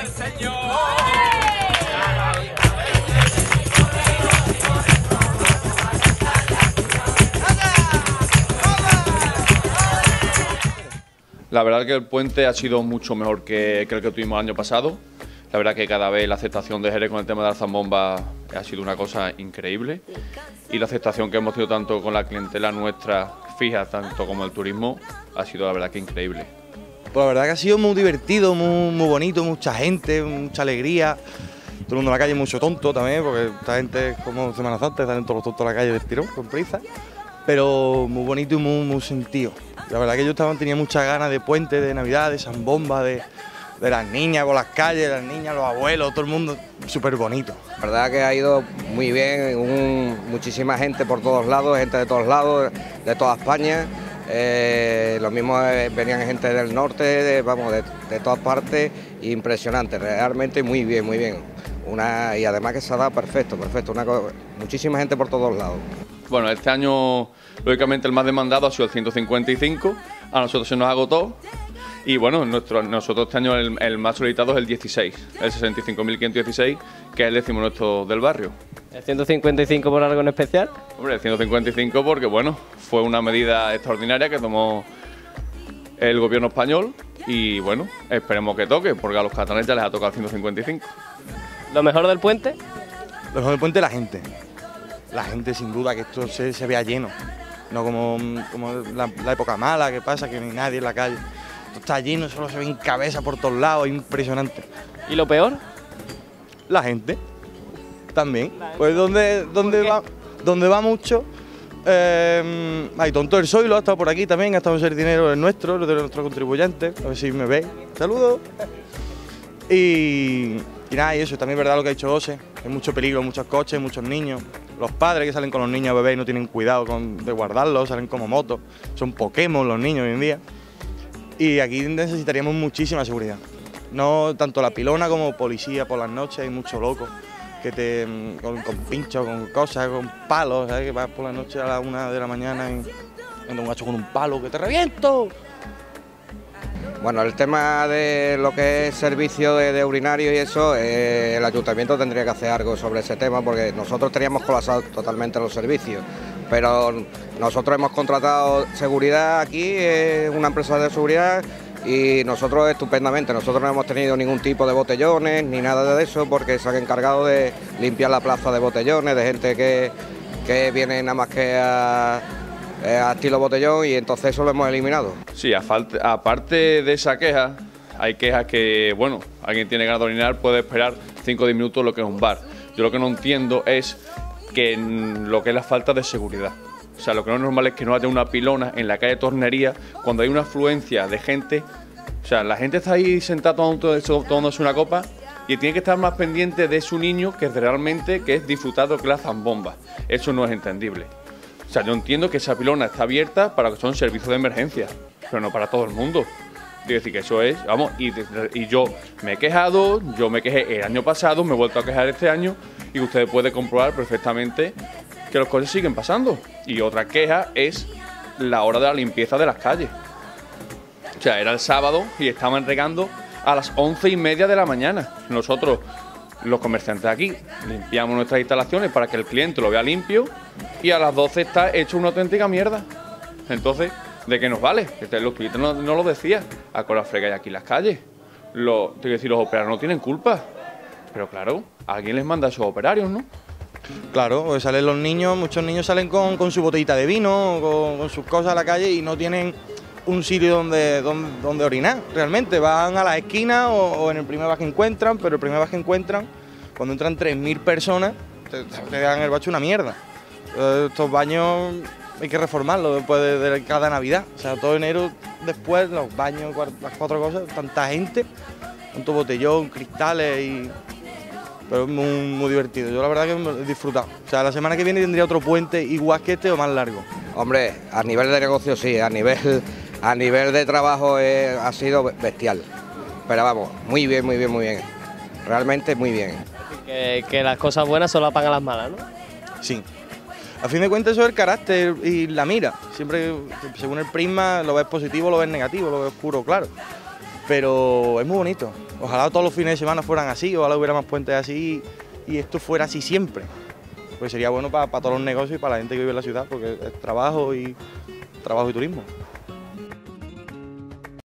del Señor. La verdad que el puente ha sido mucho mejor que, que el que tuvimos el año pasado. La verdad que cada vez la aceptación de Jerez con el tema de la zambomba ha sido una cosa increíble. Y la aceptación que hemos tenido tanto con la clientela nuestra fija, tanto como el turismo, ha sido la verdad que increíble. Pues la verdad que ha sido muy divertido, muy, muy bonito, mucha gente, mucha alegría. Todo el mundo en la calle mucho tonto también, porque esta gente es como Semana Santa, salen todos los tontos a la calle de tirón, con prisa. Pero muy bonito y muy, muy sentido. La verdad que yo estaba, tenía muchas ganas de puente, de Navidad, de zambomba, de, de las niñas por las calles, las niñas, los abuelos, todo el mundo súper bonito. La verdad que ha ido muy bien, muchísima gente por todos lados, gente de todos lados, de toda España. Eh, lo mismo eh, venían gente del norte, de, vamos, de, todas partes, impresionante, realmente muy bien, muy bien. Una, y además que se ha dado perfecto, perfecto, una, muchísima gente por todos lados. Bueno, este año, lógicamente, el más demandado ha sido el 155. A nosotros se nos agotó. Y bueno, nuestro, nosotros este año el, el más solicitado es el 16, el 65.516, que es el décimo nuestro del barrio. ¿El 155 por algo en especial? Hombre, el 155 porque, bueno, fue una medida extraordinaria que tomó el gobierno español y, bueno, esperemos que toque, porque a los catalanes ya les ha tocado el 155. ¿Lo mejor del puente? Lo mejor del puente la gente. La gente sin duda que esto se, se vea lleno. No como, como la, la época mala que pasa, que ni nadie en la calle. Esto está lleno, solo se ven cabezas por todos lados, es impresionante. ¿Y lo peor? La gente también. Pues donde, donde, va, donde va mucho. eh, hay tonto el Zoilo, ha estado por aquí también, ha estado en ser dinero el nuestro, el de nuestros contribuyentes. A ver si me veis. Saludos. Y, y nada, y eso, también es verdad lo que ha dicho José. Hay mucho peligro, muchos coches, muchos niños. Los padres que salen con los niños bebés y no tienen cuidado con, de guardarlos, salen como motos. Son Pokémon los niños hoy en día. Y aquí necesitaríamos muchísima seguridad. No tanto la pilona como policía por las noches, hay mucho loco que te mm, con, con pinchos, con cosas, con palos, que vas por la noche a las una de la mañana y anda un gacho con un palo que te reviento. Bueno, el tema de lo que es servicio de, de urinario y eso, eh, el ayuntamiento tendría que hacer algo sobre ese tema porque nosotros teníamos colapsado totalmente los servicios, pero nosotros hemos contratado seguridad aquí, es una empresa de seguridad y nosotros estupendamente, nosotros no hemos tenido ningún tipo de botellones ni nada de eso porque se han encargado de limpiar la plaza de botellones, de gente que, que viene nada más que a, eh, a estilo botellón y entonces eso lo hemos eliminado. Sí, a falta- aparte de esa queja, hay quejas que, bueno, alguien tiene ganas de orinar, puede esperar 5 o 10 minutos lo que es un bar. Yo lo que no entiendo es que lo que es la falta de seguridad. O sea, lo que no es normal es que no haya una pilona en la calle Tornería cuando hay una afluencia de gente. O sea, la gente está ahí sentada tomándose una copa y tiene que estar más pendiente de su niño que realmente que es lo que la zambomba. Eso no es entendible. O sea, yo entiendo que esa pilona está abierta para que son servicios de emergencia, pero no para todo el mundo. Quiero decir que eso es, vamos, y, y yo me he quejado, yo me quejé el año pasado, me he vuelto a quejar este año, y usted puede comprobar perfectamente que las cosas siguen pasando. Y otra queja es la hora de la limpieza de las calles. O sea, era el sábado y estaban regando a las once y media de la mañana. Nosotros, los comerciantes aquí, limpiamos nuestras instalaciones para que el cliente lo vea limpio y a las 12 está hecho una auténtica mierda. Entonces, ¿de qué nos vale? Los clientes no, lo decían. A con la fregáis aquí las calles. Lo, tengo que decir, los operarios no tienen culpa. Pero claro, alguien les manda a esos operarios, ¿no? Claro, pues salen los niños, muchos niños salen con, con su botellita de vino, con, con sus cosas a la calle y no tienen un sitio donde, donde, orinar realmente. Van a las esquinas o, en el primer bar que encuentran, pero el primer bar que encuentran, cuando entran 3.000 personas, te, dan el bacho una mierda. Eh, Estos baños hay que reformarlos después de, cada Navidad. O sea, todo enero después, los baños, las cuatro cosas, tanta gente, tanto botellón, cristales y pero es muy, muy divertido. Yo la verdad que he disfrutado. O sea, la semana que viene tendría otro puente igual que este o más largo. Hombre, a nivel de negocio sí, a nivel, a nivel de trabajo eh, ha sido bestial. Pero vamos, muy bien, muy bien, muy bien. Realmente muy bien. Que, que las cosas buenas solo apagan las malas, ¿no? Sí. A fin de cuentas eso es el carácter y la mira. Siempre, según el prisma, lo ves positivo, lo ves negativo, lo ves oscuro, claro. pero es muy bonito. Ojalá todos los fines de semana fueran así, ojalá hubiera más puentes así y esto fuera así siempre. Pues sería bueno para todos los negocios y para la gente que vive en la ciudad, porque es trabajo y trabajo y turismo.